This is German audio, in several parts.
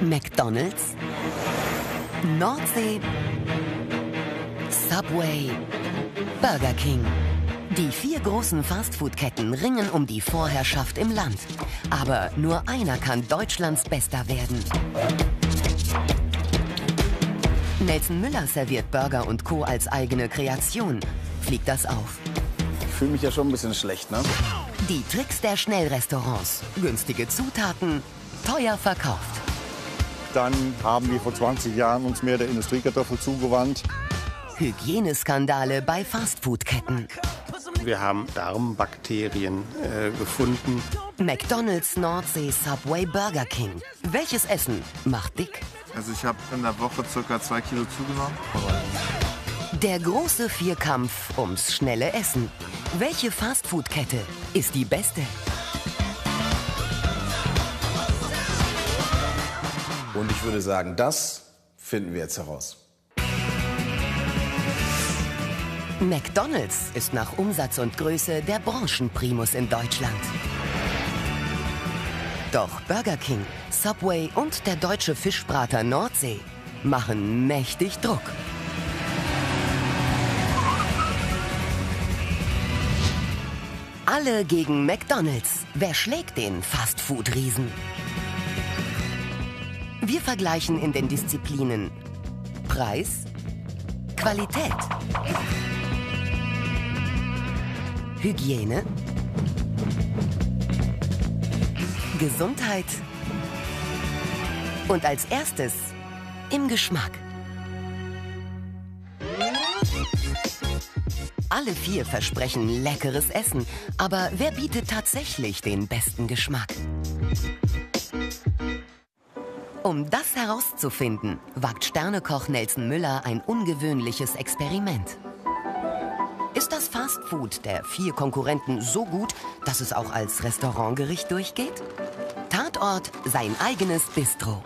McDonald's, Nordsee, Subway, Burger King. Die vier großen Fastfood-Ketten ringen um die Vorherrschaft im Land. Aber nur einer kann Deutschlands Bester werden. Nelson Müller serviert Burger und Co. als eigene Kreation. Fliegt das auf? Ich fühle mich ja schon ein bisschen schlecht, ne? Die Tricks der Schnellrestaurants. Günstige Zutaten, teuer verkauft. Dann haben wir vor 20 Jahren uns mehr der Industriekartoffel zugewandt. Hygieneskandale bei Fastfood-Ketten. Wir haben Darmbakterien äh, gefunden. McDonald's, Nordsee, Subway, Burger King. Welches Essen macht dick? Also ich habe in der Woche circa zwei Kilo zugenommen. Der große Vierkampf ums schnelle Essen. Welche Fastfood-Kette ist die beste? Und ich würde sagen, das finden wir jetzt heraus. McDonald's ist nach Umsatz und Größe der Branchenprimus in Deutschland. Doch Burger King, Subway und der deutsche Fischbrater Nordsee machen mächtig Druck. Alle gegen McDonald's. Wer schlägt den Fastfood-Riesen? Wir vergleichen in den Disziplinen Preis, Qualität, Hygiene, Gesundheit und als erstes im Geschmack. Alle vier versprechen leckeres Essen, aber wer bietet tatsächlich den besten Geschmack? Um das herauszufinden, wagt Sternekoch Nelson Müller ein ungewöhnliches Experiment. Ist das Fastfood der vier Konkurrenten so gut, dass es auch als Restaurantgericht durchgeht? Tatort sein eigenes Bistro.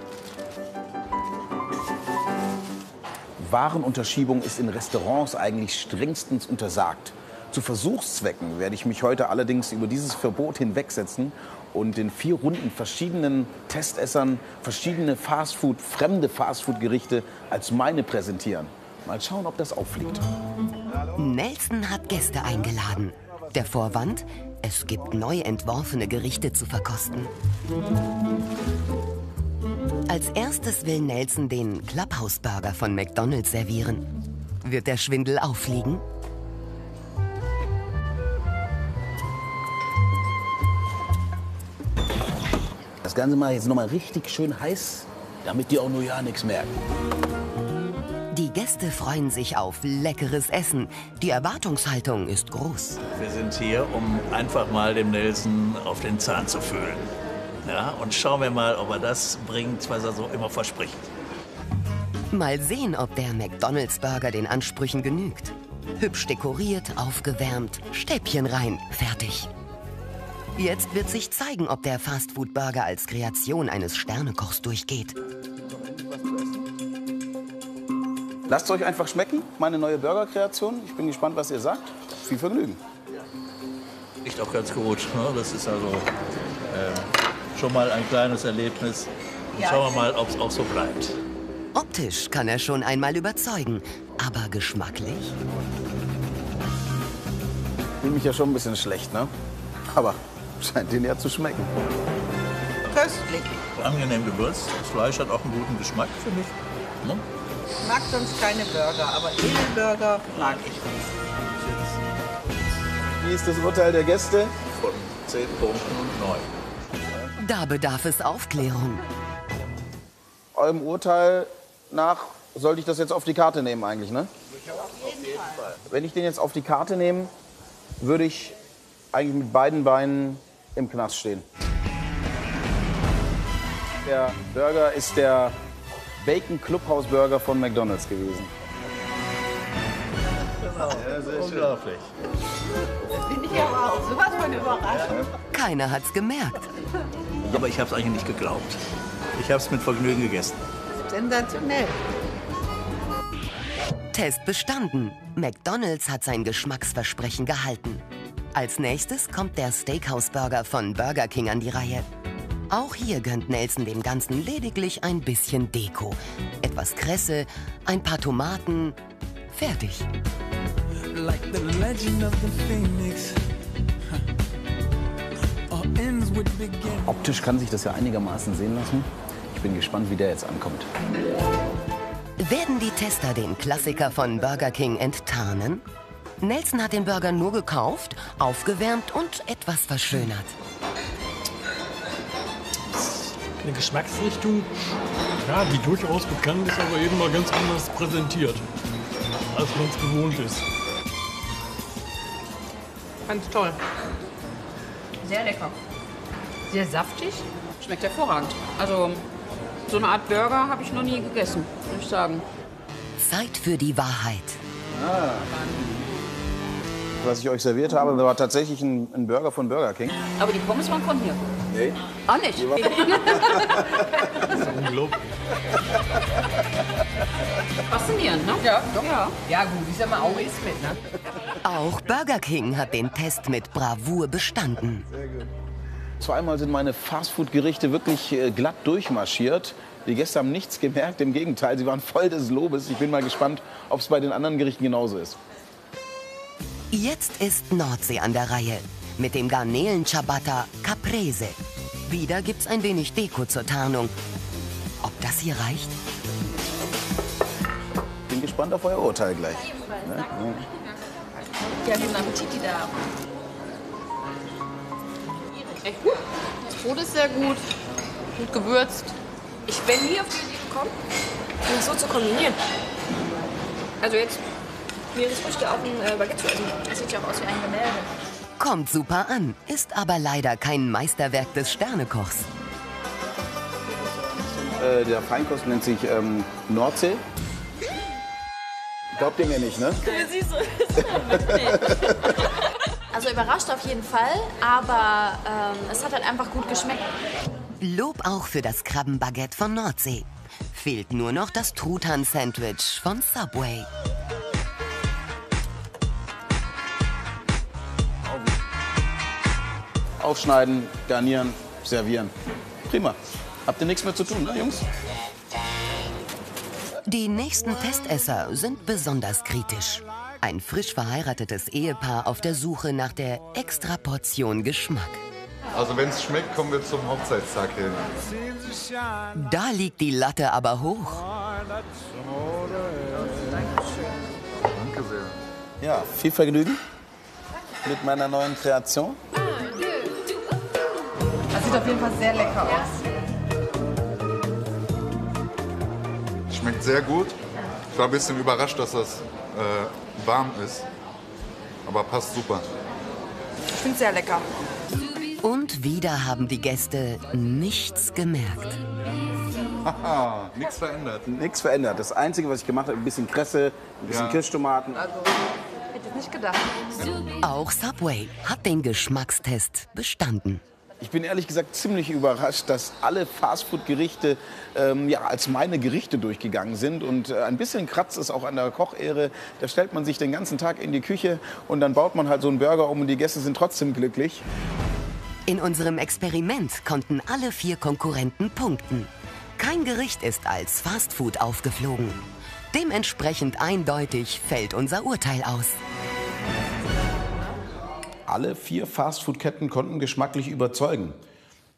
Warenunterschiebung ist in Restaurants eigentlich strengstens untersagt. Zu Versuchszwecken werde ich mich heute allerdings über dieses Verbot hinwegsetzen und in vier Runden verschiedenen Testessern verschiedene Fastfood, fremde Fastfood-Gerichte als meine präsentieren. Mal schauen, ob das auffliegt. Nelson hat Gäste eingeladen. Der Vorwand? Es gibt neu entworfene Gerichte zu verkosten. Als erstes will Nelson den Clubhouse Burger von McDonald's servieren. Wird der Schwindel auffliegen? Das Ganze mal jetzt nochmal richtig schön heiß, damit die auch nur ja nichts merken. Die Gäste freuen sich auf leckeres Essen. Die Erwartungshaltung ist groß. Wir sind hier, um einfach mal dem Nelson auf den Zahn zu fühlen. Ja, und schauen wir mal, ob er das bringt, was er so immer verspricht. Mal sehen, ob der McDonald's Burger den Ansprüchen genügt. Hübsch dekoriert, aufgewärmt, Stäbchen rein, fertig. Jetzt wird sich zeigen, ob der Fastfood Burger als Kreation eines Sternekochs durchgeht. Lasst es euch einfach schmecken, meine neue Burger-Kreation. Ich bin gespannt, was ihr sagt. Viel Vergnügen. Riecht auch ganz gut. Ne? Das ist also äh, schon mal ein kleines Erlebnis. Und schauen wir mal, ob es auch so bleibt. Optisch kann er schon einmal überzeugen, aber geschmacklich? Ich fühle mich ja schon ein bisschen schlecht, ne? Aber scheint denen ja zu schmecken. Köstlich. Angenehm gewürzt. Das Fleisch hat auch einen guten Geschmack, finde ich. Ne? Ich mag sonst keine Burger, aber Edelburger mag ich. Wie ist das Urteil der Gäste? Von 10 Punkten 9. Da bedarf es Aufklärung. Eurem Urteil nach sollte ich das jetzt auf die Karte nehmen eigentlich, ne? Wenn ich den jetzt auf die Karte nehme, würde ich eigentlich mit beiden Beinen im Knast stehen. Der Burger ist der Bacon Clubhouse Burger von McDonald's gewesen. Unglaublich. Bin ich aber auch sowas von überrascht. Keiner hat's gemerkt. Aber ich habe es eigentlich nicht geglaubt. Ich habe es mit Vergnügen gegessen. Sensationell. Test bestanden. McDonald's hat sein Geschmacksversprechen gehalten. Als nächstes kommt der Steakhouse Burger von Burger King an die Reihe. Auch hier gönnt Nelson dem Ganzen lediglich ein bisschen Deko. Etwas Kresse, ein paar Tomaten. Fertig. like the legend of the phoenix. Optisch kann sich das ja einigermaßen sehen lassen. Ich bin gespannt, wie der jetzt ankommt. Werden die Tester den Klassiker von Burger King enttarnen? Nelson hat den Burger nur gekauft, aufgewärmt und etwas verschönert. Eine Geschmacksrichtung, ja, die durchaus bekannt ist, aber eben mal ganz anders präsentiert, als man es gewohnt ist. Ganz toll. Sehr lecker. Sehr saftig. Schmeckt hervorragend. Also so eine Art Burger habe ich noch nie gegessen, muss ich sagen. Zeit für die Wahrheit. Was ich euch serviert habe, war tatsächlich ein, ein Burger von Burger King. Aber die Pommes waren von hier. Nee. Auch nicht. Unglaublich. Faszinierend, ne? Ja, doch. Ja. Ja, gut, ich sag mal, Auge ist mit, ne? Auch Burger King hat den Test mit Bravour bestanden. Zweimal sind meine Fastfood-Gerichte wirklich äh, glatt durchmarschiert. Die Gäste haben nichts gemerkt, im Gegenteil, sie waren voll des Lobes. Ich bin mal gespannt, ob es bei den anderen Gerichten genauso ist. Jetzt ist Nordsee an der Reihe mit dem Garnelen-Ciabatta Caprese. Wieder gibt's ein wenig Deko zur Tarnung. Ob das hier reicht? Bin gespannt auf euer Urteil gleich. Ne? Ja, guten Appetit, die da. Echt gut. Das Brot ist sehr gut. Gut gewürzt. Ich bin nie auf die Idee gekommen, das so zu kombinieren. Also jetzt Meeresfrüchte auf dem äh, Baguette zu essen. Das sieht ja auch aus wie ein Gemälde. Kommt super an, ist aber leider kein Meisterwerk des Sternekochs. Äh, der Feinkost nennt sich ähm, Nordsee. Glaubt ihr mir nicht, ne? Also überrascht auf jeden Fall, aber ähm, es hat halt einfach gut geschmeckt. Lob auch für das Krabbenbaguette von Nordsee. Fehlt nur noch das Truthahn-Sandwich von Subway. Aufschneiden, garnieren, servieren. Prima. Habt ihr nichts mehr zu tun, ne, Jungs? Die nächsten Testesser sind besonders kritisch. Ein frisch verheiratetes Ehepaar auf der Suche nach der Extraportion Geschmack. Also wenn es schmeckt, kommen wir zum Hochzeitstag hin. Da liegt die Latte aber hoch. Danke sehr. Ja, viel Vergnügen mit meiner neuen Kreation. Das sieht auf jeden Fall sehr lecker aus. Schmeckt sehr gut. Ich war ein bisschen überrascht, dass das äh, warm ist. Aber passt super. Ich finde es sehr lecker. Und wieder haben die Gäste nichts gemerkt. Haha, nichts verändert. Nichts verändert. Das Einzige, was ich gemacht habe, ein bisschen Kresse, ein bisschen Ja. Kirschtomaten. Hätte ich nicht gedacht. Auch Subway hat den Geschmackstest bestanden. Ich bin ehrlich gesagt ziemlich überrascht, dass alle Fastfood-Gerichte ähm, ja, als meine Gerichte durchgegangen sind. Und äh, ein bisschen kratzt es auch an der Kochehre. Da stellt man sich den ganzen Tag in die Küche und dann baut man halt so einen Burger um und die Gäste sind trotzdem glücklich. In unserem Experiment konnten alle vier Konkurrenten punkten. Kein Gericht ist als Fastfood aufgeflogen. Dementsprechend eindeutig fällt unser Urteil aus. Alle vier Fastfood-Ketten konnten geschmacklich überzeugen.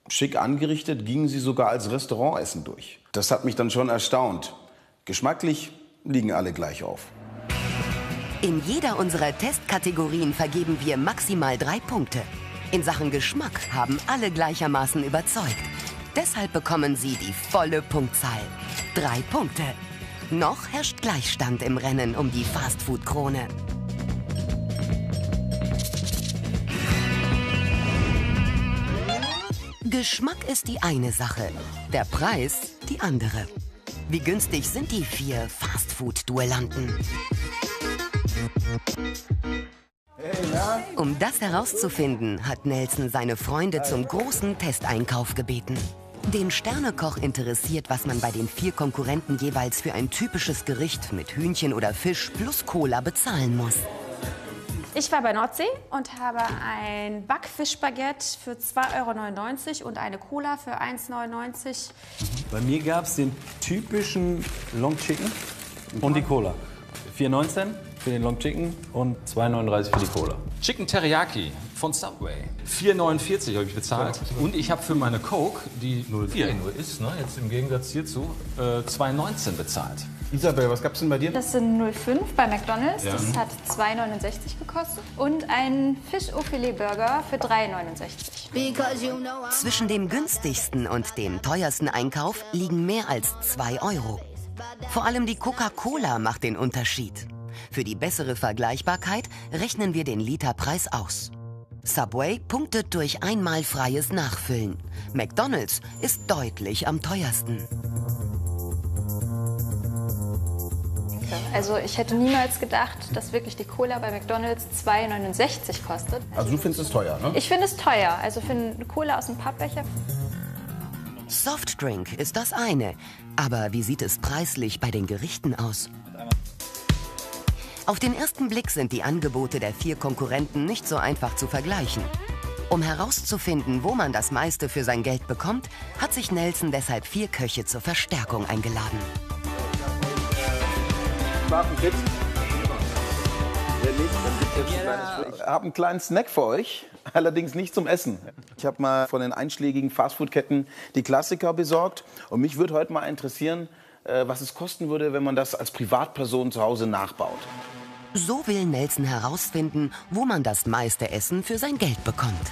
Schick angerichtet gingen sie sogar als Restaurantessen durch. Das hat mich dann schon erstaunt. Geschmacklich liegen alle gleich auf. In jeder unserer Testkategorien vergeben wir maximal drei Punkte. In Sachen Geschmack haben alle gleichermaßen überzeugt. Deshalb bekommen sie die volle Punktzahl. Drei Punkte. Noch herrscht Gleichstand im Rennen um die Fastfood-Krone. Geschmack ist die eine Sache, der Preis die andere. Wie günstig sind die vier Fastfood-Duellanten? Um das herauszufinden, hat Nelson seine Freunde zum großen Testeinkauf gebeten. Den Sternekoch interessiert, was man bei den vier Konkurrenten jeweils für ein typisches Gericht mit Hühnchen oder Fisch plus Cola bezahlen muss. Ich war bei Nordsee und habe ein Backfischbaguette für 2,99 Euro und eine Cola für 1,99 Euro. Bei mir gab es den typischen Long Chicken und die Cola. 4,19 für den Long Chicken und 2,39 für die Cola. Chicken Teriyaki von Subway. 4,49 habe ich bezahlt. Und ich habe für meine Coke, die 04 nur ist, ne, jetzt im Gegensatz hierzu, äh, 2,19 bezahlt. Isabel, was gab's denn bei dir? Das sind 0,5 bei McDonalds. Ja. Das hat 2,69 gekostet. Und ein Fisch-Au-Filet-Burger für 3,69. Zwischen dem günstigsten und dem teuersten Einkauf liegen mehr als 2 Euro. Vor allem die Coca-Cola macht den Unterschied. Für die bessere Vergleichbarkeit rechnen wir den Literpreis aus. Subway punktet durch einmal freies Nachfüllen. McDonald's ist deutlich am teuersten. Also ich hätte niemals gedacht, dass wirklich die Cola bei McDonalds 2,69 kostet. Also du findest es teuer, ne? Ich finde es teuer. Also für eine Cola aus dem Pappbecher. Softdrink ist das eine. Aber wie sieht es preislich bei den Gerichten aus? Auf den ersten Blick sind die Angebote der vier Konkurrenten nicht so einfach zu vergleichen. Um herauszufinden, wo man das meiste für sein Geld bekommt, hat sich Nelson deshalb vier Köche zur Verstärkung eingeladen. Ich habe einen kleinen Snack für euch, allerdings nicht zum Essen. Ich habe mal von den einschlägigen Fastfood-Ketten die Klassiker besorgt. Und mich würde heute mal interessieren, was es kosten würde, wenn man das als Privatperson zu Hause nachbaut. So will Nelson herausfinden, wo man das meiste Essen für sein Geld bekommt.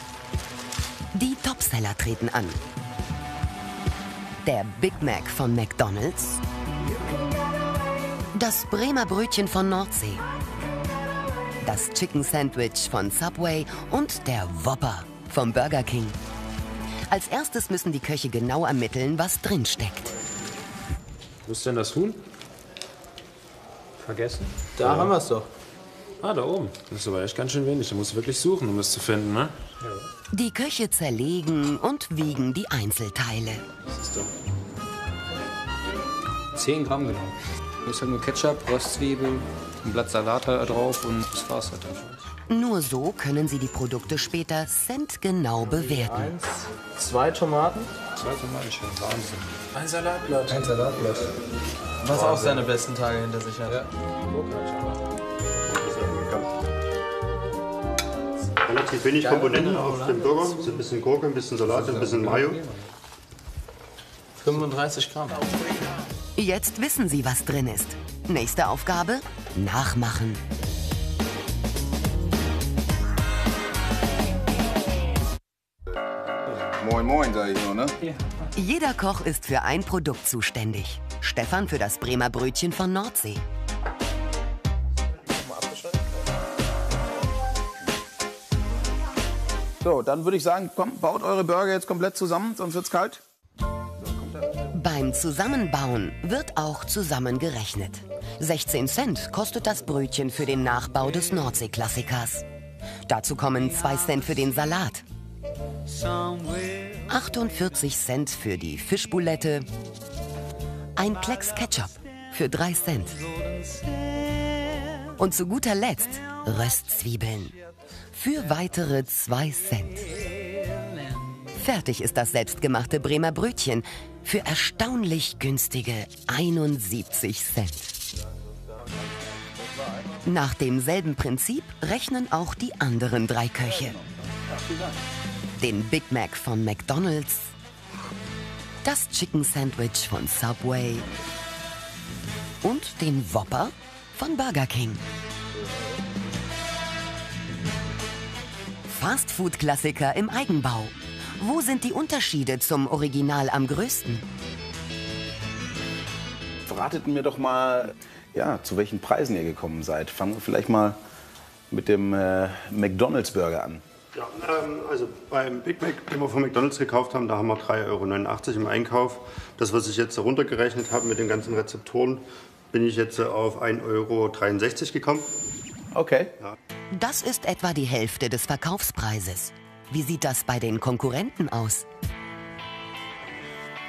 Die Topseller treten an. Der Big Mac von McDonald's. Das Bremer Brötchen von Nordsee. Das Chicken Sandwich von Subway und der Whopper vom Burger King. Als erstes müssen die Köche genau ermitteln, was drin steckt. Wo ist denn das Huhn? Vergessen? Da haben wir es doch. Ah, da oben. Das ist aber echt ganz schön wenig. Da musst du wirklich suchen, um es zu finden, ne? Die Köche zerlegen und wiegen die Einzelteile. Das ist doch. 10 Gramm genau. Hier ist halt nur Ketchup, Röstzwiebeln, ein Blatt Salat da drauf und das war's halt dann schon. Nur so können sie die Produkte später centgenau bewerten. Eins, zwei Tomaten. Zwei Tomaten, schön. Wahnsinn. Ein Salatblatt. Ein Salatblatt. Was auch seine besten Tage hinter sich hat. Ja. Relativ wenig Komponenten auf dem Burger. So ein bisschen Gurke, ein bisschen Salat, ein bisschen Mayo. 35 Gramm. Jetzt wissen sie, was drin ist. Nächste Aufgabe: Nachmachen. Moin, moin, sag ich nur, ne? Jeder Koch ist für ein Produkt zuständig. Stefan für das Bremer Brötchen von Nordsee. So, dann würde ich sagen, komm, baut eure Burger jetzt komplett zusammen, sonst wird's kalt. Beim Zusammenbauen wird auch zusammengerechnet. 16 Cent kostet das Brötchen für den Nachbau des Nordsee-Klassikers. Dazu kommen 2 Cent für den Salat, 48 Cent für die Fischboulette, ein Klecks Ketchup für 3 Cent. Und zu guter Letzt Röstzwiebeln für weitere 2 Cent. Fertig ist das selbstgemachte Bremer Brötchen für erstaunlich günstige 71 Cent. Nach demselben Prinzip rechnen auch die anderen drei Köche. Den Big Mac von McDonald's, das Chicken Sandwich von Subway und den Whopper von Burger King. Fastfood-Klassiker im Eigenbau. Wo sind die Unterschiede zum Original am größten? Verratet mir doch mal, ja, zu welchen Preisen ihr gekommen seid. Fangen wir vielleicht mal mit dem äh, McDonalds-Burger an. Ja, ähm, also beim Big Mac, den wir von McDonalds gekauft haben, da haben wir 3,89 Euro im Einkauf. Das, was ich jetzt runtergerechnet habe mit den ganzen Rezeptoren, bin ich jetzt auf 1,63 Euro gekommen. Okay. Ja. Das ist etwa die Hälfte des Verkaufspreises. Wie sieht das bei den Konkurrenten aus?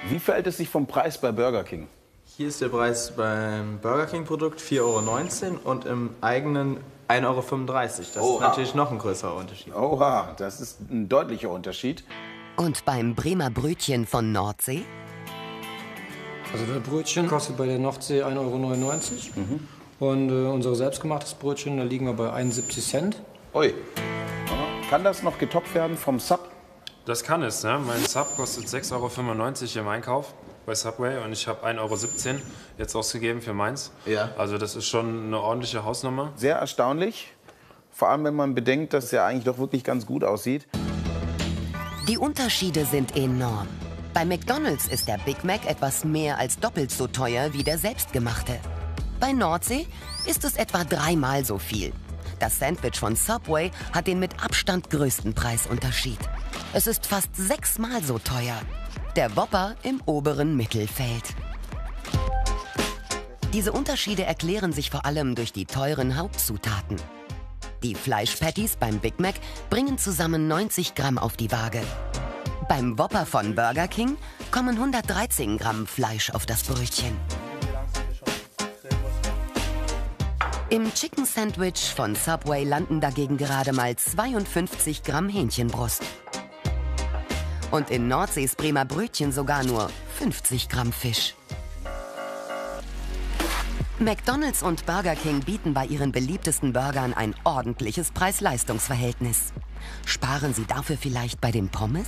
Wie verhält es sich vom Preis bei Burger King? Hier ist der Preis beim Burger King Produkt 4,19 Euro und im eigenen 1,35 Euro. Das ist Oha. natürlich noch ein größerer Unterschied. Oha, das ist ein deutlicher Unterschied. Und beim Bremer Brötchen von Nordsee? Also das Brötchen kostet bei der Nordsee 1,99 Euro. Und äh, unser selbstgemachtes Brötchen, da liegen wir bei 71 Cent. Ui. Kann das noch getoppt werden vom Sub? Das kann es. Ne? Mein Sub kostet 6,95 Euro im Einkauf bei Subway und ich habe 1,17 Euro jetzt ausgegeben für meins. Ja. Also das ist schon eine ordentliche Hausnummer. Sehr erstaunlich. Vor allem, wenn man bedenkt, dass es ja eigentlich doch wirklich ganz gut aussieht. Die Unterschiede sind enorm. Bei McDonald's ist der Big Mac etwas mehr als doppelt so teuer wie der selbstgemachte. Bei Nordsee ist es etwa dreimal so viel. Das Sandwich von Subway hat den mit Abstand größten Preisunterschied. Es ist fast sechsmal so teuer. Der Whopper im oberen Mittelfeld. Diese Unterschiede erklären sich vor allem durch die teuren Hauptzutaten. Die Fleischpatties beim Big Mac bringen zusammen 90 Gramm auf die Waage. Beim Whopper von Burger King kommen 113 Gramm Fleisch auf das Brötchen. Im Chicken Sandwich von Subway landen dagegen gerade mal 52 Gramm Hähnchenbrust. Und in Nordsees Bremer Brötchen sogar nur 50 Gramm Fisch. McDonald's und Burger King bieten bei ihren beliebtesten Burgern ein ordentliches Preis-Leistungs-Verhältnis. Sparen Sie dafür vielleicht bei den Pommes?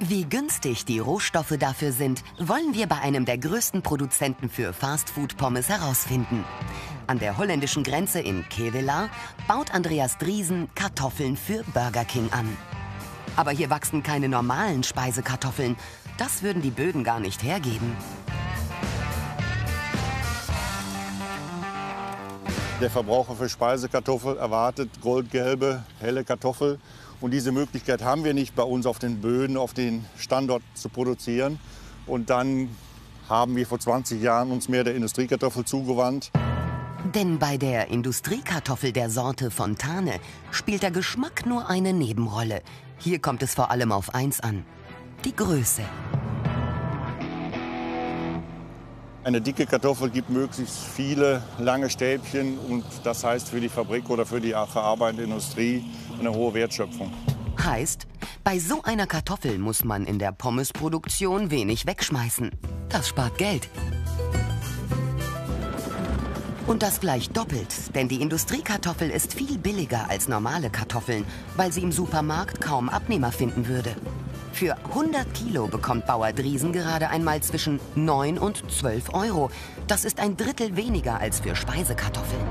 Wie günstig die Rohstoffe dafür sind, wollen wir bei einem der größten Produzenten für Fastfood-Pommes herausfinden. An der holländischen Grenze in Kevelaar baut Andreas Driesen Kartoffeln für Burger King an. Aber hier wachsen keine normalen Speisekartoffeln. Das würden die Böden gar nicht hergeben. Der Verbraucher für Speisekartoffel erwartet goldgelbe, helle Kartoffel. Und diese Möglichkeit haben wir nicht bei uns auf den Böden, auf den Standort zu produzieren. Und dann haben wir vor 20 Jahren uns mehr der Industriekartoffel zugewandt. Denn bei der Industriekartoffel der Sorte Fontane spielt der Geschmack nur eine Nebenrolle. Hier kommt es vor allem auf eins an. Die Größe. Eine dicke Kartoffel gibt möglichst viele lange Stäbchen und das heißt für die Fabrik oder für die verarbeitende Industrie eine hohe Wertschöpfung. Heißt, bei so einer Kartoffel muss man in der Pommesproduktion wenig wegschmeißen. Das spart Geld. Und das gleich doppelt, denn die Industriekartoffel ist viel billiger als normale Kartoffeln, weil sie im Supermarkt kaum Abnehmer finden würde. Für 100 Kilo bekommt Bauer Driesen gerade einmal zwischen 9 und 12 Euro. Das ist ein Drittel weniger als für Speisekartoffeln.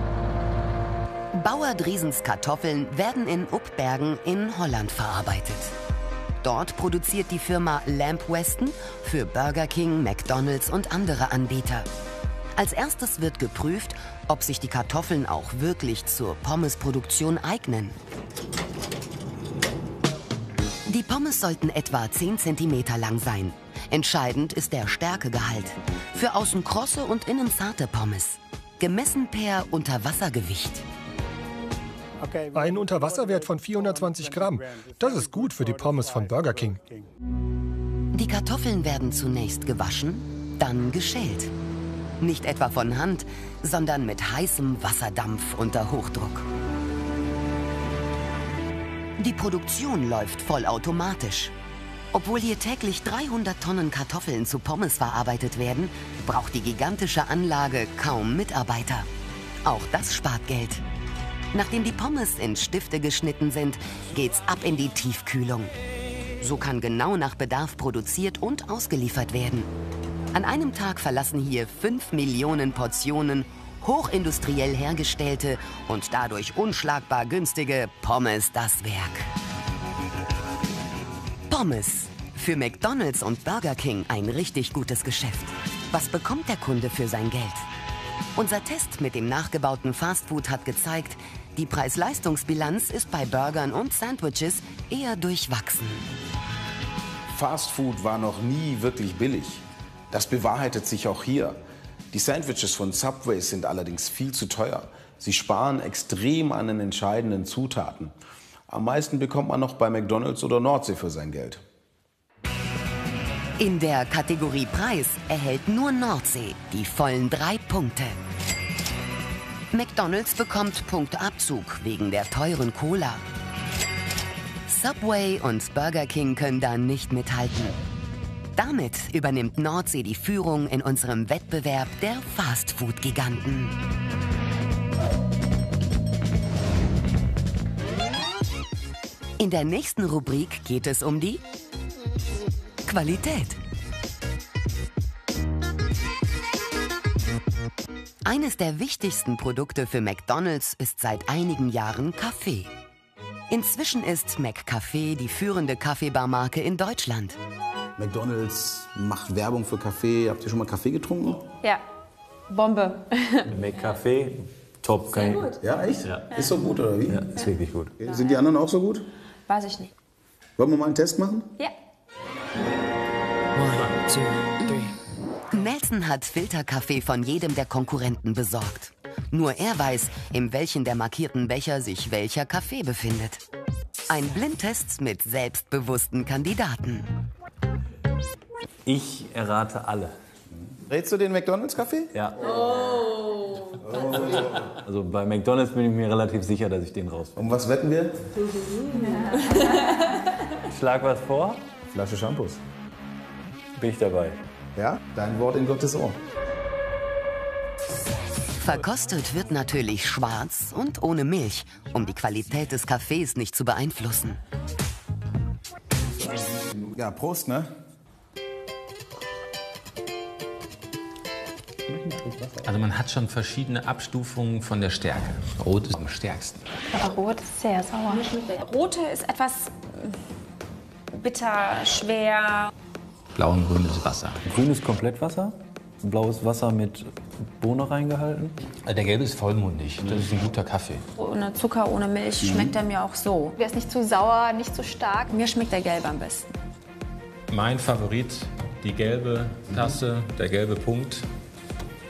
Bauer Driesens Kartoffeln werden in Uppbergen in Holland verarbeitet. Dort produziert die Firma Lamp Weston für Burger King, McDonald's und andere Anbieter. Als erstes wird geprüft, ob sich die Kartoffeln auch wirklich zur Pommesproduktion eignen. Die Pommes sollten etwa 10 cm lang sein. Entscheidend ist der Stärkegehalt. Für außen krosse und innen zarte Pommes. Gemessen per Unterwassergewicht. Ein Unterwasserwert von 420 Gramm. Das ist gut für die Pommes von Burger King. Die Kartoffeln werden zunächst gewaschen, dann geschält. Nicht etwa von Hand, sondern mit heißem Wasserdampf unter Hochdruck. Die Produktion läuft vollautomatisch. Obwohl hier täglich 300 Tonnen Kartoffeln zu Pommes verarbeitet werden, braucht die gigantische Anlage kaum Mitarbeiter. Auch das spart Geld. Nachdem die Pommes in Stifte geschnitten sind, geht's ab in die Tiefkühlung. So kann genau nach Bedarf produziert und ausgeliefert werden. An einem Tag verlassen hier 5 Millionen Portionen hochindustriell hergestellte und dadurch unschlagbar günstige Pommes das Werk. Pommes. Für McDonald's und Burger King ein richtig gutes Geschäft. Was bekommt der Kunde für sein Geld? Unser Test mit dem nachgebauten Fastfood hat gezeigt, die Preis-Leistungs-Bilanz ist bei Burgern und Sandwiches eher durchwachsen. Fastfood war noch nie wirklich billig. Das bewahrheitet sich auch hier. Die Sandwiches von Subway sind allerdings viel zu teuer. Sie sparen extrem an den entscheidenden Zutaten. Am meisten bekommt man noch bei McDonald's oder Nordsee für sein Geld. In der Kategorie Preis erhält nur Nordsee die vollen drei Punkte. McDonald's bekommt Punktabzug wegen der teuren Cola. Subway und Burger King können da nicht mithalten. Damit übernimmt Nordsee die Führung in unserem Wettbewerb der Fastfood-Giganten. In der nächsten Rubrik geht es um die Qualität. Eines der wichtigsten Produkte für McDonald's ist seit einigen Jahren Kaffee. Inzwischen ist McCafé die führende Kaffeebarmarke in Deutschland. McDonald's macht Werbung für Kaffee. Habt ihr schon mal Kaffee getrunken? Ja, Bombe. McCafé, top. Kann ich- Ja, echt? Ja. Ist so gut, oder wie? Ja, ist wirklich gut. Sind die anderen auch so gut? Weiß ich nicht. Wollen wir mal einen Test machen? Ja. Nelson hat Filterkaffee von jedem der Konkurrenten besorgt. Nur er weiß, in welchen der markierten Becher sich welcher Kaffee befindet. Ein Blindtest mit selbstbewussten Kandidaten. Ich errate alle. Rätst du den McDonald's-Kaffee? Ja. Also bei McDonalds bin ich mir relativ sicher, dass ich den raus. Um was wetten wir? Schlag was vor. Flasche Shampoos. Bin ich dabei. Ja, dein Wort in Gottes Ohr. Verkostet wird natürlich schwarz und ohne Milch, um die Qualität des Kaffees nicht zu beeinflussen. Ja, Prost, ne? Also man hat schon verschiedene Abstufungen von der Stärke. Rot ist am stärksten. Aber rot ist sehr sauer. Rote ist etwas bitter, schwer. Blau und grünes Wasser. Grün ist komplett Wasser. Blaues Wasser mit Bohne reingehalten. Der gelbe ist vollmundig. Das ist ein guter Kaffee. Ohne Zucker, ohne Milch Mhm. schmeckt er mir auch so. Der ist nicht zu sauer, nicht zu stark. Mir schmeckt der gelbe am besten. Mein Favorit, die gelbe Tasse, der gelbe Punkt.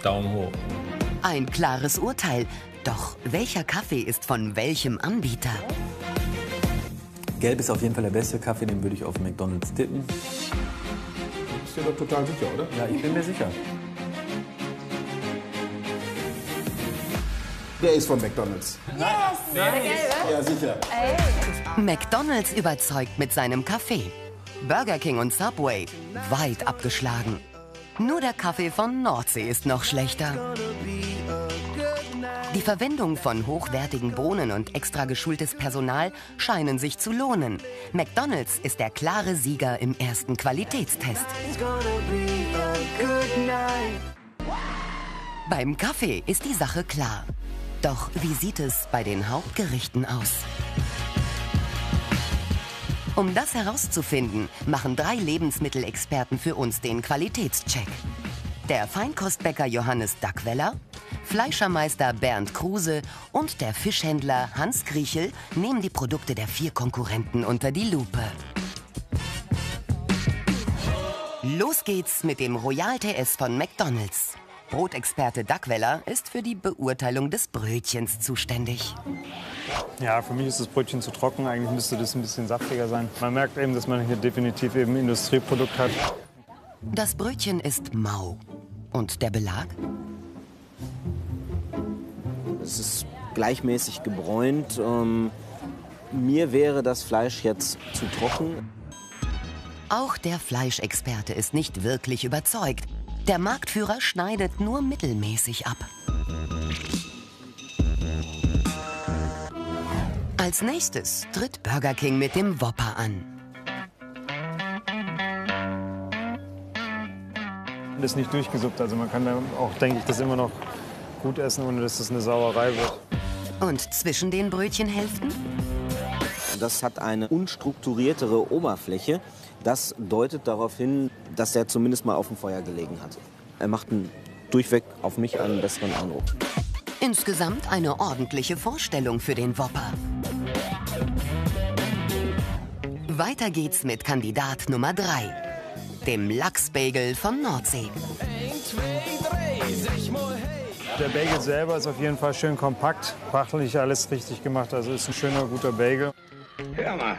Daumen hoch. Ein klares Urteil. Doch welcher Kaffee ist von welchem Anbieter? Gelb ist auf jeden Fall der beste Kaffee, den würde ich auf McDonalds tippen. Bist du doch total sicher, oder? Ja, ich bin mir sicher. Der ist von McDonald's. Yes! Der gelbe? Ja, sicher. McDonald's überzeugt mit seinem Kaffee. Burger King und Subway weit abgeschlagen. Nur der Kaffee von Nordsee ist noch schlechter. Die Verwendung von hochwertigen Bohnen und extra geschultes Personal scheinen sich zu lohnen. McDonald's ist der klare Sieger im ersten Qualitätstest. Beim Kaffee ist die Sache klar. Doch wie sieht es bei den Hauptgerichten aus? Um das herauszufinden, machen drei Lebensmittelexperten für uns den Qualitätscheck. Der Feinkostbäcker Johannes Dackweller, Fleischermeister Bernd Kruse und der Fischhändler Hans Griechel nehmen die Produkte der vier Konkurrenten unter die Lupe. Los geht's mit dem Royal TS von McDonald's. Brotexperte Dackweller ist für die Beurteilung des Brötchens zuständig. Ja, für mich ist das Brötchen zu trocken. Eigentlich müsste das ein bisschen saftiger sein. Man merkt eben, dass man hier definitiv eben ein Industrieprodukt hat. Das Brötchen ist mau. Und der Belag? Es ist gleichmäßig gebräunt. Ähm, mir wäre das Fleisch jetzt zu trocken. Auch der Fleischexperte ist nicht wirklich überzeugt. Der Marktführer schneidet nur mittelmäßig ab. Als nächstes tritt Burger King mit dem Whopper an. Das ist nicht durchgesuppt. Also man kann da auch, denke ich, das immer noch gut essen, ohne dass es eine Sauerei wird. Und zwischen den Brötchenhälften? Das hat eine unstrukturiertere Oberfläche. Das deutet darauf hin, dass er zumindest mal auf dem Feuer gelegen hat. Er macht einen, durchweg auf mich einen besseren Eindruck. Insgesamt eine ordentliche Vorstellung für den Whopper. Weiter geht's mit Kandidat Nummer 3, dem Lachsbagel von Nordsee. Der Bagel selber ist auf jeden Fall schön kompakt. Fachlich alles richtig gemacht. Also ist ein schöner, guter Bagel. Hör mal.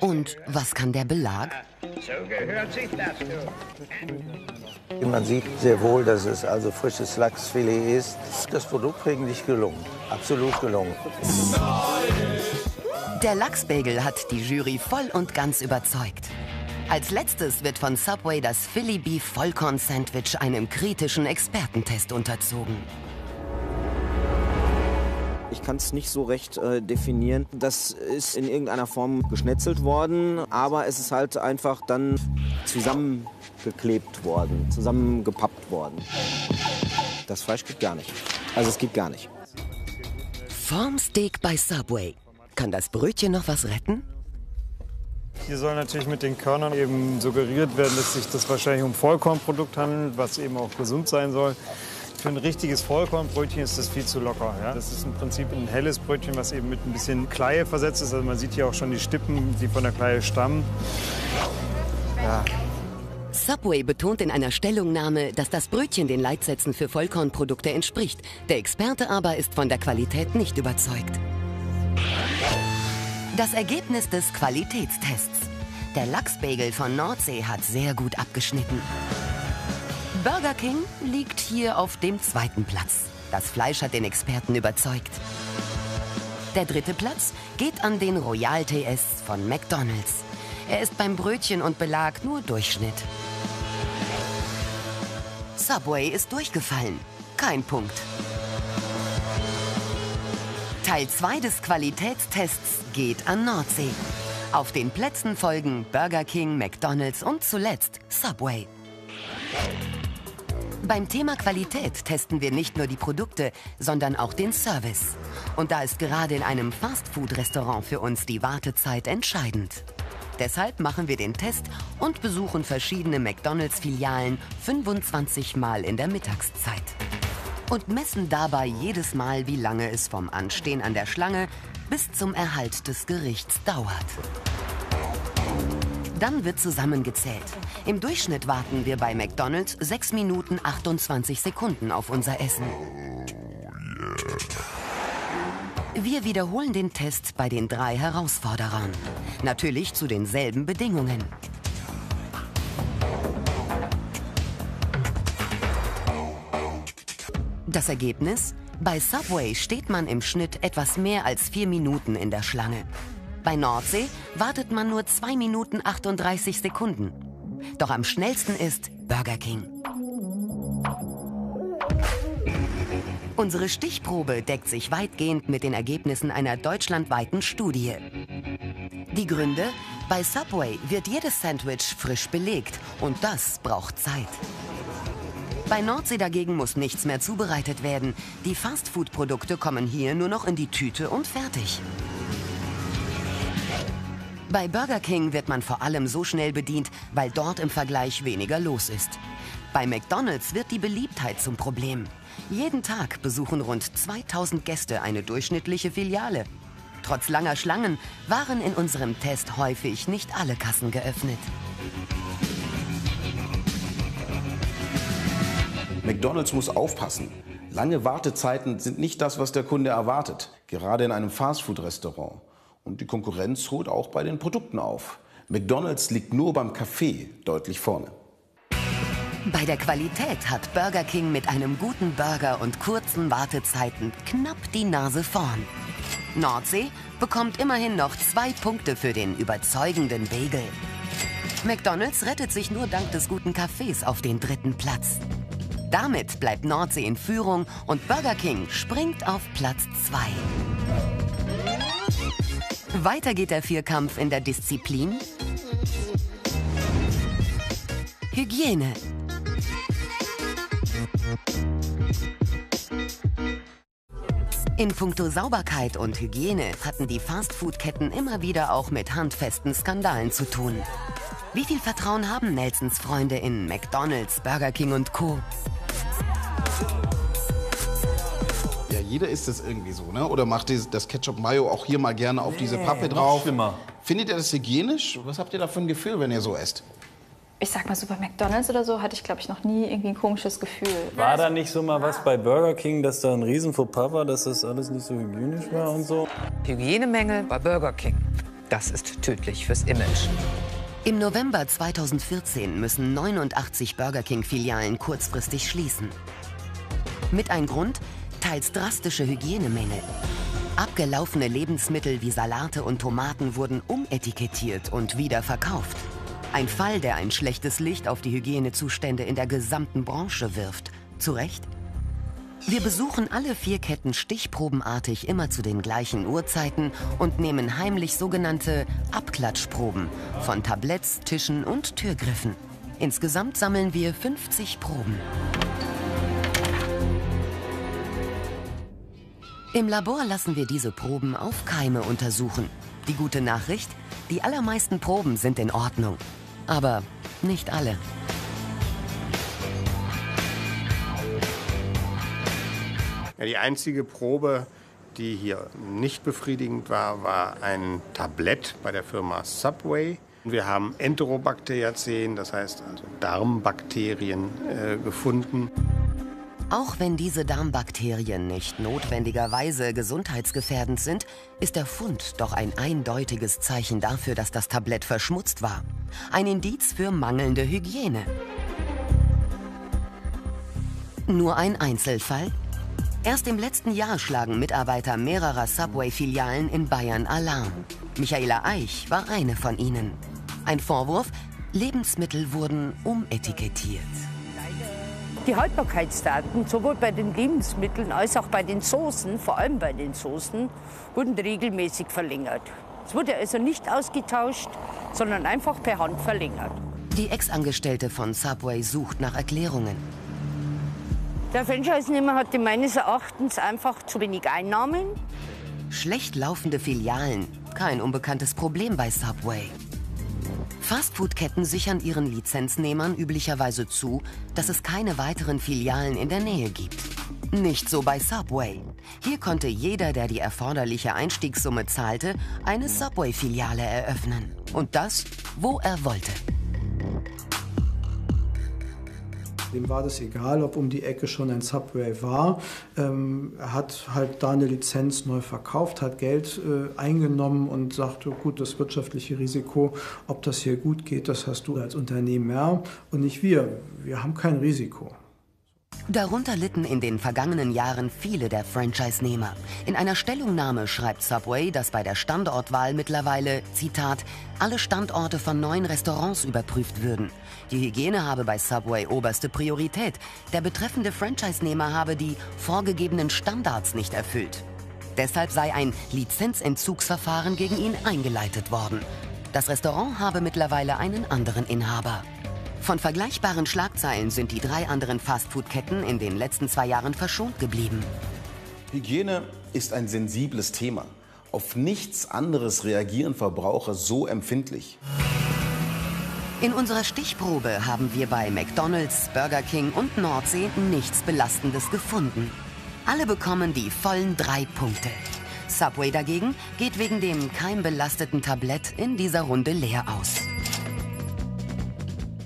Und was kann der Belag? So gehört sich das, du. Man sieht sehr wohl, dass es also frisches Lachsfilet ist. Das Produkt eigentlich gelungen. Absolut gelungen. Der Lachsbagel hat die Jury voll und ganz überzeugt. Als letztes wird von Subway das Philly Beef Vollkorn Sandwich einem kritischen Expertentest unterzogen. Ich kann es nicht so recht äh, definieren. Das ist in irgendeiner Form geschnetzelt worden, aber es ist halt einfach dann zusammengeklebt worden, zusammengepappt worden. Das Fleisch geht gar nicht. Also es geht gar nicht. Formsteak bei Subway. Kann das Brötchen noch was retten? Hier soll natürlich mit den Körnern eben suggeriert werden, dass sich das wahrscheinlich um Vollkornprodukt handelt, was eben auch gesund sein soll. Für ein richtiges Vollkornbrötchen ist das viel zu locker. Ja? Das ist im Prinzip ein helles Brötchen, was eben mit ein bisschen Kleie versetzt ist. Also man sieht hier auch schon die Stippen, die von der Kleie stammen. Ja. Subway betont in einer Stellungnahme, dass das Brötchen den Leitsätzen für Vollkornprodukte entspricht. Der Experte aber ist von der Qualität nicht überzeugt. Das Ergebnis des Qualitätstests. Der Lachsbagel von Nordsee hat sehr gut abgeschnitten. Burger King liegt hier auf dem zweiten Platz. Das Fleisch hat den Experten überzeugt. Der dritte Platz geht an den Royal TS von McDonald's. Er ist beim Brötchen und Belag nur Durchschnitt. Subway ist durchgefallen. Kein Punkt. Teil 2 des Qualitätstests geht an Nordsee. Auf den Plätzen folgen Burger King, McDonald's und zuletzt Subway. Beim Thema Qualität testen wir nicht nur die Produkte, sondern auch den Service. Und da ist gerade in einem Fastfood-Restaurant für uns die Wartezeit entscheidend. Deshalb machen wir den Test und besuchen verschiedene McDonalds-Filialen 25 Mal in der Mittagszeit. Und messen dabei jedes Mal, wie lange es vom Anstehen an der Schlange bis zum Erhalt des Gerichts dauert. Dann wird zusammengezählt. Im Durchschnitt warten wir bei McDonald's 6 Minuten 28 Sekunden auf unser Essen. Wir wiederholen den Test bei den drei Herausforderern. Natürlich zu denselben Bedingungen. Das Ergebnis? Bei Subway steht man im Schnitt etwas mehr als vier Minuten in der Schlange. Bei Nordsee wartet man nur 2 Minuten 38 Sekunden. Doch am schnellsten ist Burger King. Unsere Stichprobe deckt sich weitgehend mit den Ergebnissen einer deutschlandweiten Studie. Die Gründe? Bei Subway wird jedes Sandwich frisch belegt und das braucht Zeit. Bei Nordsee dagegen muss nichts mehr zubereitet werden. Die Fastfood-Produkte kommen hier nur noch in die Tüte und fertig. Bei Burger King wird man vor allem so schnell bedient, weil dort im Vergleich weniger los ist. Bei McDonald's wird die Beliebtheit zum Problem. Jeden Tag besuchen rund 2000 Gäste eine durchschnittliche Filiale. Trotz langer Schlangen waren in unserem Test häufig nicht alle Kassen geöffnet. McDonald's muss aufpassen. Lange Wartezeiten sind nicht das, was der Kunde erwartet, gerade in einem Fastfood-Restaurant. Und die Konkurrenz holt auch bei den Produkten auf. McDonald's liegt nur beim Kaffee deutlich vorne. Bei der Qualität hat Burger King mit einem guten Burger und kurzen Wartezeiten knapp die Nase vorn. Nordsee bekommt immerhin noch zwei Punkte für den überzeugenden Bagel. McDonald's rettet sich nur dank des guten Kaffees auf den dritten Platz. Damit bleibt Nordsee in Führung und Burger King springt auf Platz 2. Weiter geht der Vierkampf in der Disziplin Hygiene. In puncto Sauberkeit und Hygiene hatten die Fastfood-Ketten immer wieder auch mit handfesten Skandalen zu tun. Wie viel Vertrauen haben Nelsons Freunde in McDonald's, Burger King und Co.? Jeder isst das irgendwie so, ne? Oder macht das Ketchup Mayo auch hier mal gerne auf diese Pappe drauf? schlimmer. Findet ihr das hygienisch? Was habt ihr da für ein Gefühl, wenn ihr so esst? Ich sag mal so, bei McDonalds oder so hatte ich, glaube ich, noch nie irgendwie ein komisches Gefühl. War da nicht so mal was bei Burger King, dass da ein riesen Fauxpas war, dass das alles nicht so hygienisch war und so? Hygienemängel bei Burger King. Das ist tödlich fürs Image. Im November 2014 müssen 89 Burger King-Filialen kurzfristig schließen. Mit ein Grund, teils drastische Hygienemängel. Abgelaufene Lebensmittel wie Salate und Tomaten wurden umetikettiert und wieder verkauft. Ein Fall, der ein schlechtes Licht auf die Hygienezustände in der gesamten Branche wirft. Zu Recht? Wir besuchen alle vier Ketten stichprobenartig immer zu den gleichen Uhrzeiten und nehmen heimlich sogenannte Abklatschproben von Tabletts, Tischen und Türgriffen. Insgesamt sammeln wir 50 Proben. Im Labor lassen wir diese Proben auf Keime untersuchen. Die gute Nachricht, die allermeisten Proben sind in Ordnung. Aber nicht alle. Ja, die einzige Probe, die hier nicht befriedigend war, war ein Tablett bei der Firma Subway. Wir haben Enterobacteriaceen, das heißt also Darmbakterien, äh, gefunden. Auch wenn diese Darmbakterien nicht notwendigerweise gesundheitsgefährdend sind, ist der Fund doch ein eindeutiges Zeichen dafür, dass das Tablett verschmutzt war. Ein Indiz für mangelnde Hygiene. Nur ein Einzelfall? Erst im letzten Jahr schlagen Mitarbeiter mehrerer Subway-Filialen in Bayern Alarm. Michaela Eich war eine von ihnen. Ein Vorwurf, Lebensmittel wurden umetikettiert. Die Haltbarkeitsdaten sowohl bei den Lebensmitteln als auch bei den Soßen, vor allem bei den Soßen, wurden regelmäßig verlängert. Es wurde also nicht ausgetauscht, sondern einfach per Hand verlängert. Die Ex-Angestellte von Subway sucht nach Erklärungen. Der Franchise-Nehmer hatte meines Erachtens einfach zu wenig Einnahmen. Schlecht laufende Filialen, kein unbekanntes Problem bei Subway. Fastfood-Ketten sichern ihren Lizenznehmern üblicherweise zu, dass es keine weiteren Filialen in der Nähe gibt. Nicht so bei Subway. Hier konnte jeder, der die erforderliche Einstiegssumme zahlte, eine Subway-Filiale eröffnen. Und das, wo er wollte. Dem war das egal, ob um die Ecke schon ein Subway war. Ähm, er hat halt da eine Lizenz neu verkauft, hat Geld äh, eingenommen und sagte, gut, das wirtschaftliche Risiko, ob das hier gut geht, das hast du als Unternehmer und nicht wir. Wir haben kein Risiko. Darunter litten in den vergangenen Jahren viele der Franchise-Nehmer. In einer Stellungnahme schreibt Subway, dass bei der Standortwahl mittlerweile, Zitat, alle Standorte von neuen Restaurants überprüft würden. Die Hygiene habe bei Subway oberste Priorität. Der betreffende Franchise-Nehmer habe die vorgegebenen Standards nicht erfüllt. Deshalb sei ein Lizenzentzugsverfahren gegen ihn eingeleitet worden. Das Restaurant habe mittlerweile einen anderen Inhaber. Von vergleichbaren Schlagzeilen sind die drei anderen Fastfood-Ketten in den letzten zwei Jahren verschont geblieben. Hygiene ist ein sensibles Thema. Auf nichts anderes reagieren Verbraucher so empfindlich. In unserer Stichprobe haben wir bei McDonald's, Burger King und Nordsee nichts Belastendes gefunden. Alle bekommen die vollen drei Punkte. Subway dagegen geht wegen dem keimbelasteten Tablett in dieser Runde leer aus.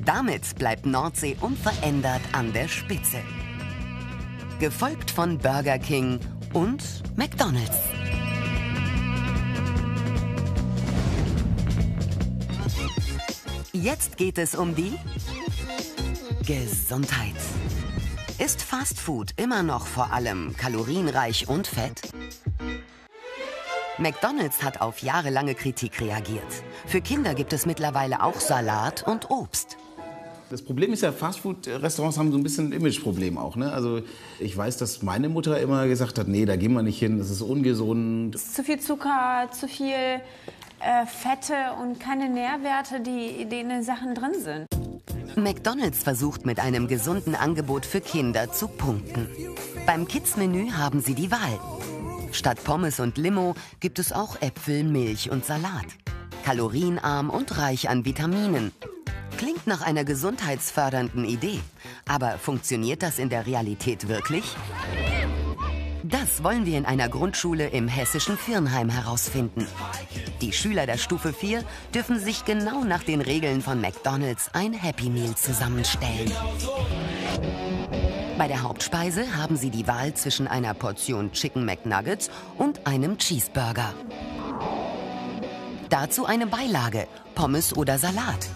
Damit bleibt Nordsee unverändert an der Spitze. Gefolgt von Burger King und McDonald's. Jetzt geht es um die Gesundheit. Ist Fast Food immer noch vor allem kalorienreich und fett? McDonald's hat auf jahrelange Kritik reagiert. Für Kinder gibt es mittlerweile auch Salat und Obst. Das Problem ist ja, Fastfood-Restaurants haben so ein bisschen ein Imageproblem auch. Ne? Also ich weiß, dass meine Mutter immer gesagt hat, nee, da gehen wir nicht hin, das ist ungesund. Zu viel Zucker, zu viel äh, Fette und keine Nährwerte, die, die in den Sachen drin sind. McDonald's versucht mit einem gesunden Angebot für Kinder zu punkten. Beim Kids-Menü haben sie die Wahl. Statt Pommes und Limo gibt es auch Äpfel, Milch und Salat. Kalorienarm und reich an Vitaminen. Klingt nach einer gesundheitsfördernden Idee. Aber funktioniert das in der Realität wirklich? Das wollen wir in einer Grundschule im hessischen Firnheim herausfinden. Die Schüler der Stufe 4 dürfen sich genau nach den Regeln von McDonald's ein Happy Meal zusammenstellen. Bei der Hauptspeise haben sie die Wahl zwischen einer Portion Chicken McNuggets und einem Cheeseburger. Dazu eine Beilage, Pommes oder Salat.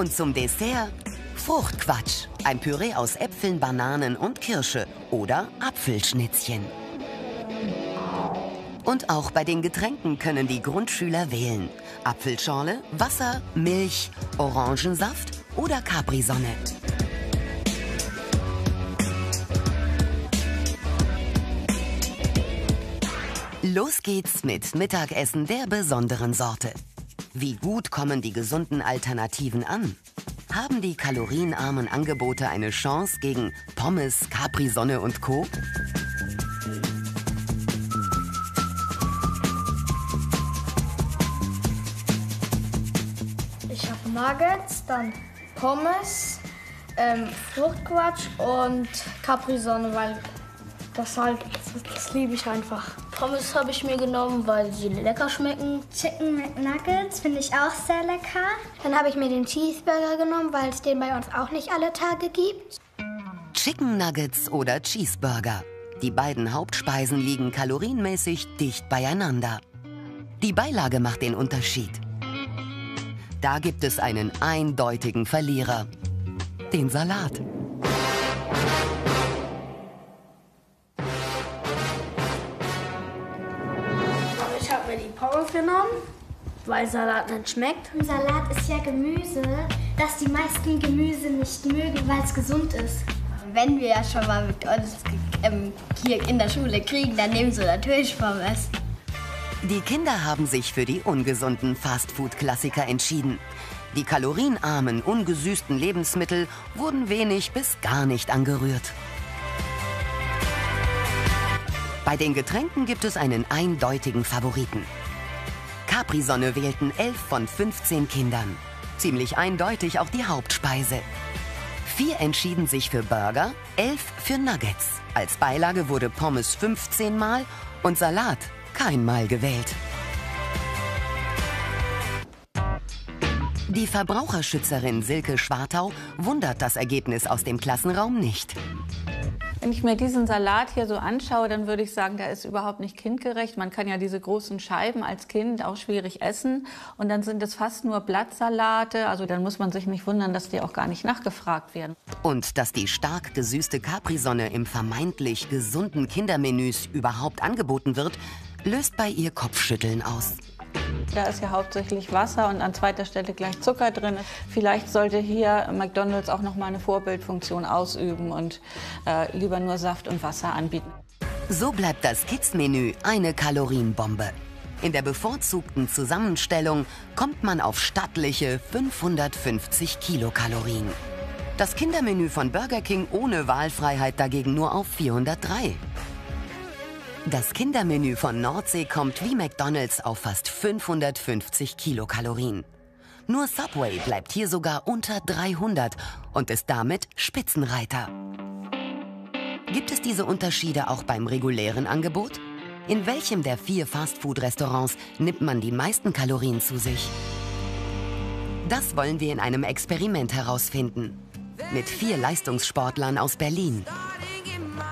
Und zum Dessert Fruchtquatsch, ein Püree aus Äpfeln, Bananen und Kirsche oder Apfelschnitzchen. Und auch bei den Getränken können die Grundschüler wählen. Apfelschorle, Wasser, Milch, Orangensaft oder Capri-Sonne. Los geht's mit Mittagessen der besonderen Sorte. Wie gut kommen die gesunden Alternativen an? Haben die kalorienarmen Angebote eine Chance gegen Pommes, Capri-Sonne und Co.? Ich habe Nuggets, dann Pommes, ähm, Fruchtquatsch und Capri-Sonne, weil das halt, das, das liebe ich einfach. Pommes habe ich mir genommen, weil sie lecker schmecken. Chicken McNuggets finde ich auch sehr lecker. Dann habe ich mir den Cheeseburger genommen, weil es den bei uns auch nicht alle Tage gibt. Chicken Nuggets oder Cheeseburger. Die beiden Hauptspeisen liegen kalorienmäßig dicht beieinander. Die Beilage macht den Unterschied. Da gibt es einen eindeutigen Verlierer. Den Salat. Weil Salat nicht schmeckt. Ein Salat ist ja Gemüse, das die meisten Gemüse nicht mögen, weil es gesund ist. Wenn wir ja schon mal McDonalds ähm, hier in der Schule kriegen, dann nehmen sie natürlich Pommes. Die Kinder haben sich für die ungesunden Fastfood-Klassiker entschieden. Die kalorienarmen, ungesüßten Lebensmittel wurden wenig bis gar nicht angerührt. Bei den Getränken gibt es einen eindeutigen Favoriten. Capri-Sonne wählten 11 von 15 Kindern. Ziemlich eindeutig auch die Hauptspeise. Vier entschieden sich für Burger, elf für Nuggets. Als Beilage wurde Pommes 15 Mal und Salat kein Mal gewählt. Die Verbraucherschützerin Silke Schwartau wundert das Ergebnis aus dem Klassenraum nicht. Wenn ich mir diesen Salat hier so anschaue, dann würde ich sagen, der ist überhaupt nicht kindgerecht. Man kann ja diese großen Scheiben als Kind auch schwierig essen. Und dann sind es fast nur Blattsalate. Also dann muss man sich nicht wundern, dass die auch gar nicht nachgefragt werden. Und dass die stark gesüßte Capri-Sonne im vermeintlich gesunden Kindermenüs überhaupt angeboten wird, löst bei ihr Kopfschütteln aus. Da ist ja hauptsächlich Wasser und an zweiter Stelle gleich Zucker drin. Vielleicht sollte hier McDonald's auch noch mal eine Vorbildfunktion ausüben und äh, lieber nur Saft und Wasser anbieten. So bleibt das Kids-Menü eine Kalorienbombe. In der bevorzugten Zusammenstellung kommt man auf stattliche 550 Kilokalorien. Das Kindermenü von Burger King ohne Wahlfreiheit dagegen nur auf 403. Das Kindermenü von Nordsee kommt wie McDonald's auf fast 550 Kilokalorien. Nur Subway bleibt hier sogar unter 300 und ist damit Spitzenreiter. Gibt es diese Unterschiede auch beim regulären Angebot? In welchem der vier Fastfood-Restaurants nimmt man die meisten Kalorien zu sich? Das wollen wir in einem Experiment herausfinden. Mit vier Leistungssportlern aus Berlin.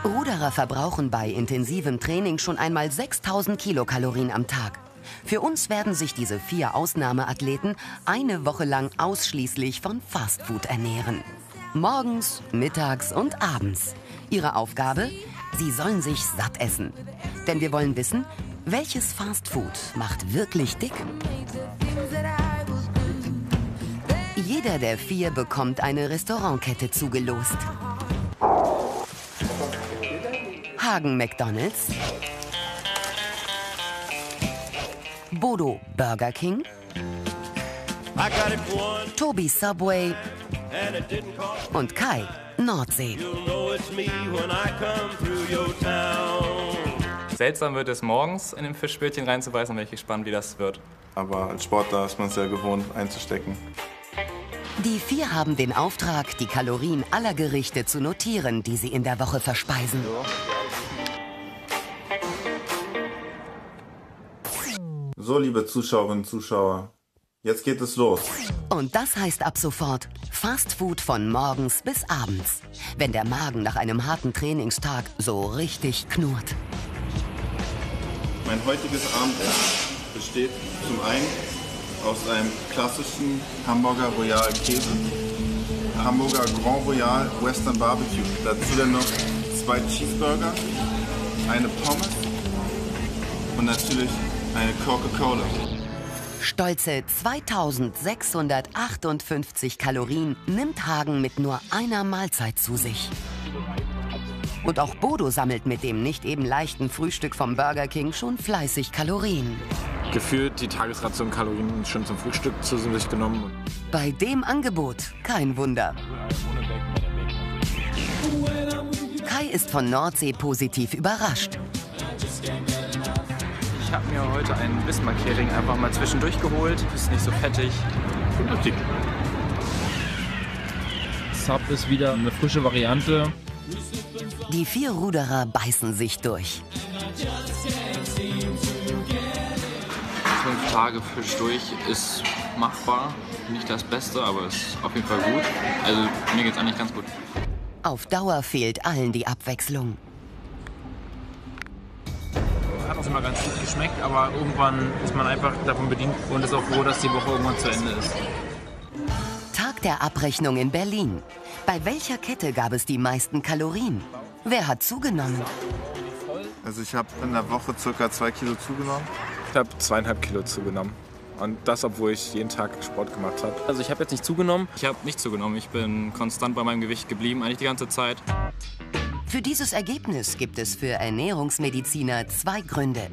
Ruderer verbrauchen bei intensivem Training schon einmal 6000 Kilokalorien am Tag. Für uns werden sich diese vier Ausnahmeathleten eine Woche lang ausschließlich von Fastfood ernähren. Morgens, mittags und abends. Ihre Aufgabe? Sie sollen sich satt essen. Denn wir wollen wissen, welches Fastfood macht wirklich dick? Jeder der vier bekommt eine Restaurantkette zugelost. Hagen McDonalds, Bodo Burger King, Tobi Subway und Kai Nordsee. Seltsam wird es morgens in dem Fischbötchen reinzubeißen, bin ich gespannt, wie das wird. Aber als Sportler ist man es ja gewohnt einzustecken. Die vier haben den Auftrag, die Kalorien aller Gerichte zu notieren, die sie in der Woche verspeisen. So, liebe Zuschauerinnen und Zuschauer, Jetzt geht es los. Und das heißt ab sofort Fast Food von morgens bis abends. Wenn der Magen nach einem harten Trainingstag so richtig knurrt. Mein heutiges Abendessen besteht zum einen aus einem klassischen Hamburger Royal Käse, Hamburger Grand Royal Western Barbecue. Dazu dann noch zwei Cheeseburger, eine Pommes und natürlich eine Coca-Cola. Stolze 2658 Kalorien nimmt Hagen mit nur einer Mahlzeit zu sich. Und auch Bodo sammelt mit dem nicht eben leichten Frühstück vom Burger King schon fleißig Kalorien. Gefühlt die Tagesration Kalorien schon zum Frühstück zu sich genommen. Bei dem Angebot kein Wunder. Kai ist von Nordsee positiv überrascht. Ich habe mir heute einen Bismarck-Hering einfach mal zwischendurch geholt. Ist nicht so fettig. Und okay. Sub ist wieder eine frische Variante. Die vier Ruderer beißen sich durch. Fünf Tage Fisch durch ist machbar. Nicht das Beste, aber ist auf jeden Fall gut. Also mir geht's eigentlich ganz gut. Auf Dauer fehlt allen die Abwechslung. Hat uns immer ganz gut geschmeckt, aber irgendwann ist man einfach davon bedient und ist auch froh, dass die Woche irgendwann zu Ende ist. Tag der Abrechnung in Berlin. Bei welcher Kette gab es die meisten Kalorien? Wer hat zugenommen? Also ich habe in der Woche circa zwei Kilo zugenommen. Ich habe zweieinhalb Kilo zugenommen. Und das, obwohl ich jeden Tag Sport gemacht habe. Also ich habe jetzt nicht zugenommen. Ich habe nicht zugenommen. Ich bin konstant bei meinem Gewicht geblieben, eigentlich die ganze Zeit. Für dieses Ergebnis gibt es für Ernährungsmediziner zwei Gründe.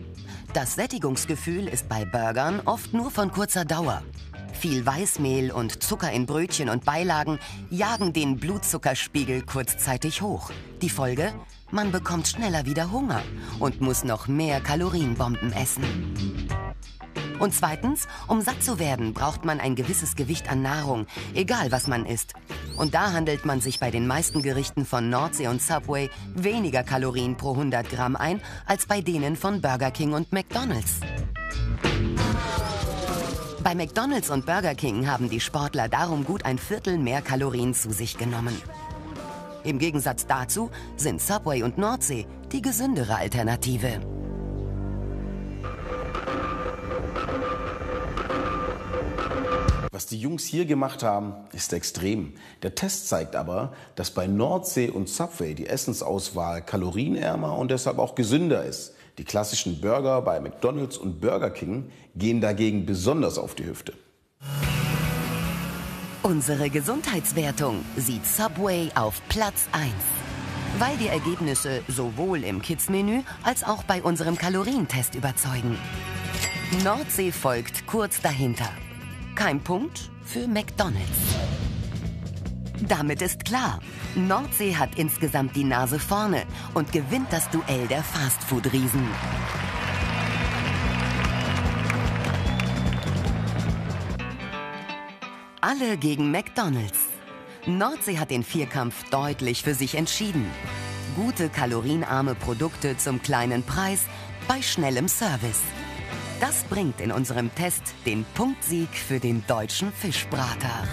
Das Sättigungsgefühl ist bei Burgern oft nur von kurzer Dauer. Viel Weißmehl und Zucker in Brötchen und Beilagen jagen den Blutzuckerspiegel kurzzeitig hoch. Die Folge? Man bekommt schneller wieder Hunger und muss noch mehr Kalorienbomben essen. Und zweitens, um satt zu werden, braucht man ein gewisses Gewicht an Nahrung, egal was man isst. Und da handelt man sich bei den meisten Gerichten von Nordsee und Subway weniger Kalorien pro 100 Gramm ein, als bei denen von Burger King und McDonald's. Bei McDonald's und Burger King haben die Sportler darum gut ein Viertel mehr Kalorien zu sich genommen. Im Gegensatz dazu sind Subway und Nordsee die gesündere Alternative. Was die Jungs hier gemacht haben, ist extrem. Der Test zeigt aber, dass bei Nordsee und Subway die Essensauswahl kalorienärmer und deshalb auch gesünder ist. Die klassischen Burger bei McDonald's und Burger King gehen dagegen besonders auf die Hüfte. Unsere Gesundheitswertung sieht Subway auf Platz 1. Weil die Ergebnisse sowohl im Kids-Menü als auch bei unserem Kalorientest überzeugen. Nordsee folgt kurz dahinter. Kein Punkt für McDonald's. Damit ist klar, Nordsee hat insgesamt die Nase vorne und gewinnt das Duell der Fastfood-Riesen. Alle gegen McDonald's. Nordsee hat den Vierkampf deutlich für sich entschieden. Gute kalorienarme Produkte zum kleinen Preis bei schnellem Service. Das bringt in unserem Test den Punktsieg für den deutschen Fischbrater.